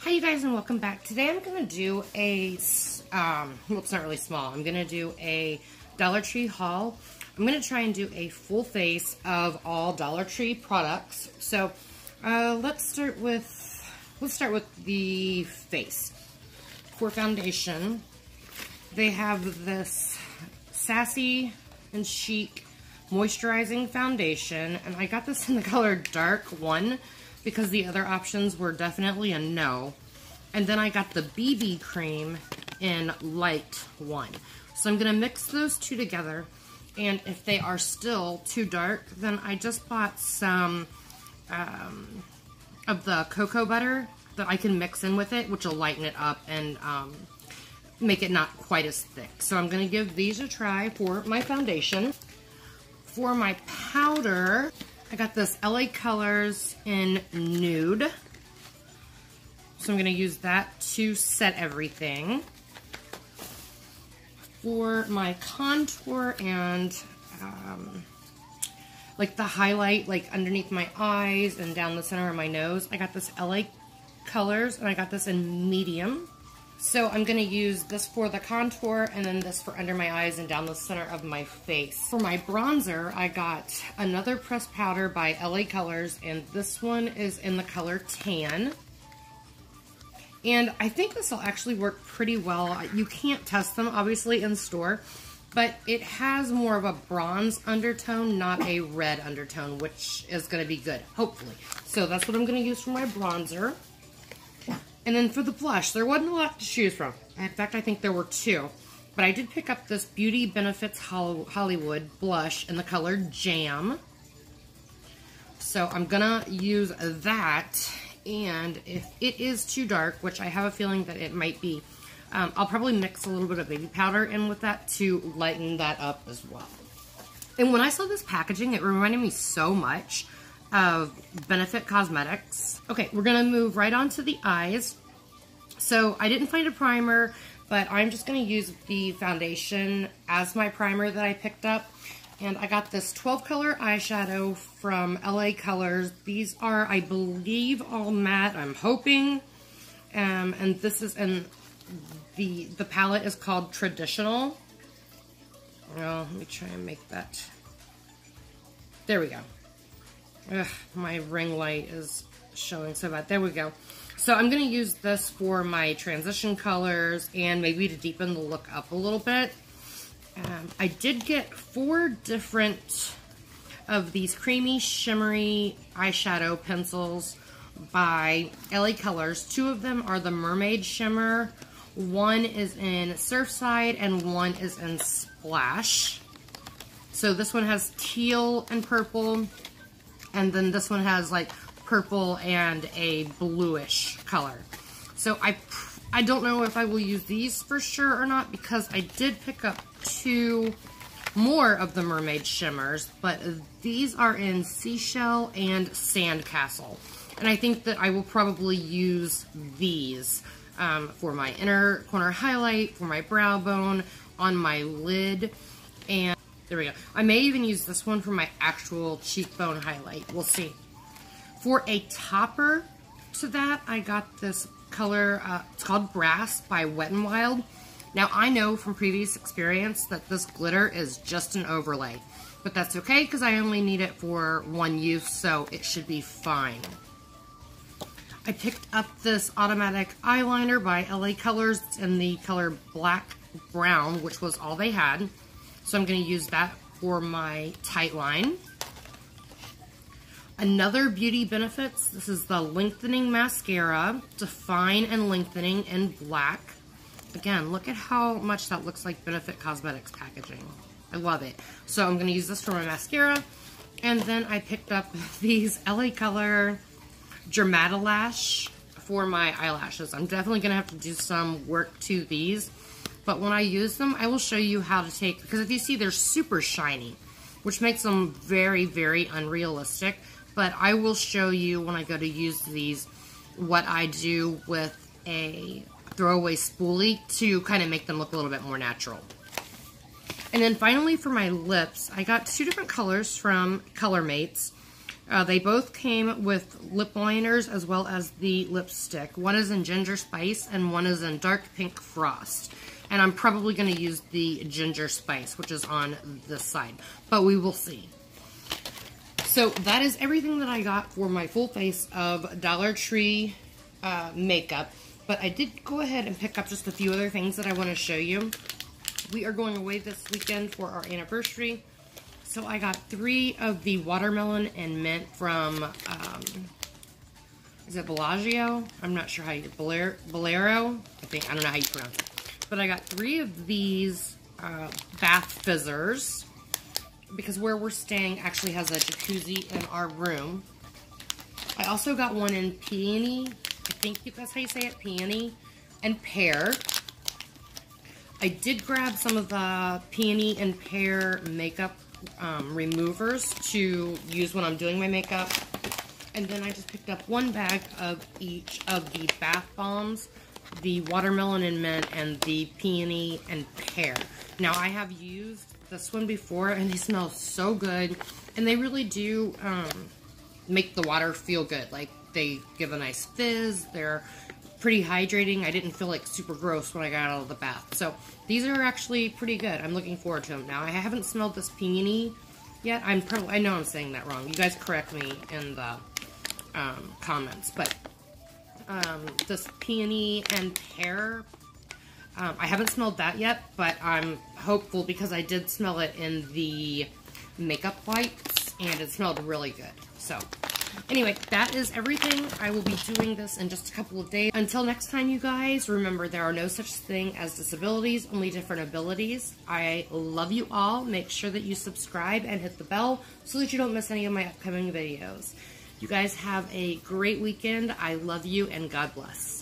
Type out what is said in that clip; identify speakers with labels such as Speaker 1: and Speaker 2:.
Speaker 1: Hi you guys and welcome back. Today I'm going to do a, um, well it's not really small, I'm going to do a Dollar Tree haul. I'm going to try and do a full face of all Dollar Tree products. So uh, let's start with, let's start with the face. For foundation, they have this Sassy and Chic moisturizing foundation and I got this in the color dark one because the other options were definitely a no. And then I got the BB cream in light one. So I'm to mix those two together. And if they are still too dark, then I just bought some um, of the cocoa butter that I can mix in with it, which will lighten it up and um, make it not quite as thick. So I'm to give these a try for my foundation. For my powder, I got this LA Colors in Nude. So I'm going to use that to set everything. For my contour and um, like the highlight like underneath my eyes and down the center of my nose, I got this LA Colors and I got this in medium. So I'm going to use this for the contour and then this for under my eyes and down the center of my face. For my bronzer, I got another pressed powder by LA Colors and this one is in the color Tan. And I think this will actually work pretty well. You can't test them, obviously, in store, but it has more of a bronze undertone, not a red undertone, which is going to be good, hopefully. So that's what I'm going to use for my bronzer. And then for the blush, there wasn't a lot to choose from. In fact, I think there were two. But I did pick up this Beauty Benefits Hollywood blush in the color Jam. So I'm to use that. And if it is too dark, which I have a feeling that it might be, um, I'll probably mix a little bit of baby powder in with that to lighten that up as well. And when I saw this packaging, it reminded me so much of Benefit Cosmetics. Okay, we're gonna move right on to the eyes. So I didn't find a primer, but I'm just gonna use the foundation as my primer that I picked up. And I got this 12 color eyeshadow from LA Colors. These are, I believe, all matte, I'm hoping. Um, and this is and the, the palette is called Traditional. Well, let me try and make that. There we go. Ugh, my ring light is showing so bad. There we go. So I'm going to use this for my transition colors and maybe to deepen the look up a little bit. Um, I did get four different of these creamy, shimmery eyeshadow pencils by LA Colors. Two of them are the Mermaid Shimmer. One is in Surfside and one is in Splash. So this one has teal and purple and then this one has like purple and a bluish color. So I, I don't know if I will use these for sure or not because I did pick up two more of the Mermaid Shimmers, but these are in Seashell and Sandcastle. And I think that I will probably use these um, for my inner corner highlight, for my brow bone, on my lid, and there we go. I may even use this one for my actual cheekbone highlight. We'll see. For a topper to that, I got this color, uh, it's called Brass by Wet n Wild. Now, I know from previous experience that this glitter is just an overlay. But that's okay because I only need it for one use, so it should be fine. I picked up this automatic eyeliner by LA Colors in the color Black Brown, which was all they had. So I'm going to use that for my tight line. Another Beauty Benefits, this is the Lengthening Mascara, Define and Lengthening in black. Again, look at how much that looks like Benefit Cosmetics packaging. I love it. So I'm going to use this for my mascara. And then I picked up these LA Color Dermatolash for my eyelashes. I'm definitely going to have to do some work to these but when I use them, I will show you how to take, because if you see, they're super shiny, which makes them very, very unrealistic. But I will show you when I go to use these what I do with a throwaway spoolie to kind of make them look a little bit more natural. And then finally for my lips, I got two different colors from Color Mates. Uh, they both came with lip liners as well as the lipstick. One is in Ginger Spice and one is in Dark Pink Frost. And I'm probably going to use the Ginger Spice, which is on this side. But we will see. So that is everything that I got for my full face of Dollar Tree uh, makeup. But I did go ahead and pick up just a few other things that I want to show you. We are going away this weekend for our anniversary. So I got three of the watermelon and mint from, um, is it Bellagio? I'm not sure how you, Bolero? I think, I don't know how you pronounce it. But I got three of these uh, bath fizzers because where we're staying actually has a jacuzzi in our room. I also got one in peony, I think that's how you say it, peony, and pear. I did grab some of the peony and pear makeup um, removers to use when I'm doing my makeup. And then I just picked up one bag of each of the bath bombs, the watermelon and mint, and the peony and pear. Now, I have used this one before, and they smell so good. And they really do um, make the water feel good. Like, they give a nice fizz. They're pretty hydrating. I didn't feel like super gross when I got out of the bath. So these are actually pretty good. I'm looking forward to them. Now I haven't smelled this peony yet. I'm probably I know I'm saying that wrong. You guys correct me in the um, comments. But um, this peony and pear, um, I haven't smelled that yet, but I'm hopeful because I did smell it in the makeup wipes and it smelled really good. So Anyway, that is everything. I will be doing this in just a couple of days. Until next time, you guys, remember there are no such thing as disabilities, only different abilities. I love you all. Make sure that you subscribe and hit the bell so that you don't miss any of my upcoming videos. You guys have a great weekend. I love you and God bless.